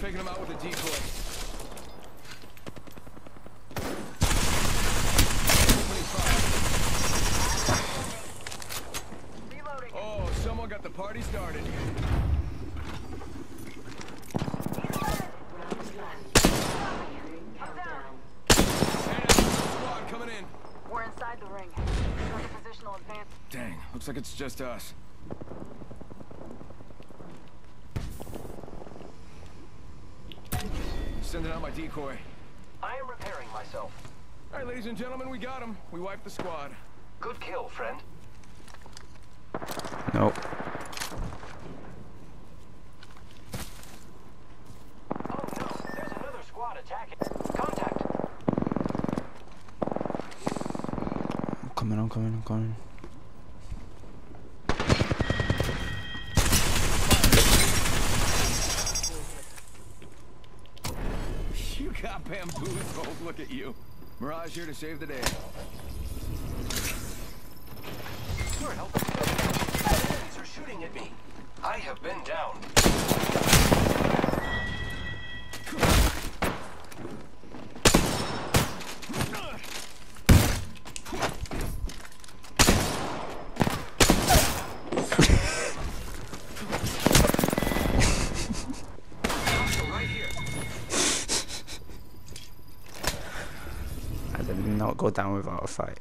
taking him out with a decoy. Fire. Oh, someone got the party started. I'm down. Hey, squad coming in. We're inside the ring. Start a positional advance. Dang, looks like it's just us. Sending out my decoy. I am repairing myself. All right, ladies and gentlemen, we got him. We wiped the squad. Good kill, friend. Nope. Oh no, there's another squad attacking. Contact. I'm coming, I'm coming, I'm coming. Got bamboozled. Look at you. Mirage here to save the day. You're helping. Enemies are shooting at me. I have been down. Not go down without a fight.